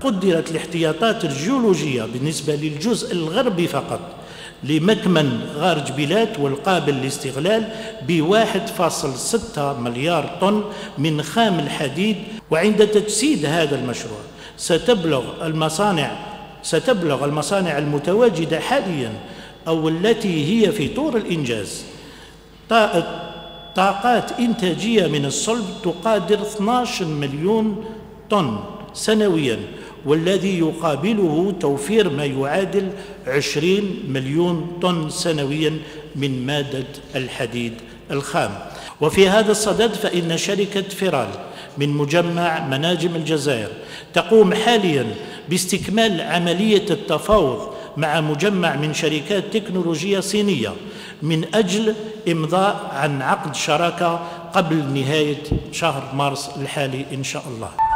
قدرت الاحتياطات الجيولوجية بالنسبة للجزء الغربي فقط لمكمن غار جبيلات والقابل للاستغلال ب 1.6 مليار طن من خام الحديد. وعند تجسيد هذا المشروع ستبلغ المصانع ستبلغ المصانع المتواجدة حاليا أو التي هي في طور الإنجاز. طاقات إنتاجية من الصلب تقادر 12 مليون طن سنويا. والذي يقابله توفير ما يعادل 20 مليون طن سنويا من مادة الحديد الخام. وفي هذا الصدد فإن شركة فيرال من مجمع مناجم الجزائر تقوم حاليا باستكمال عملية التفاوض مع مجمع من شركات تكنولوجية صينية من أجل إمضاء عن عقد شراكة قبل نهاية شهر مارس الحالي إن شاء الله.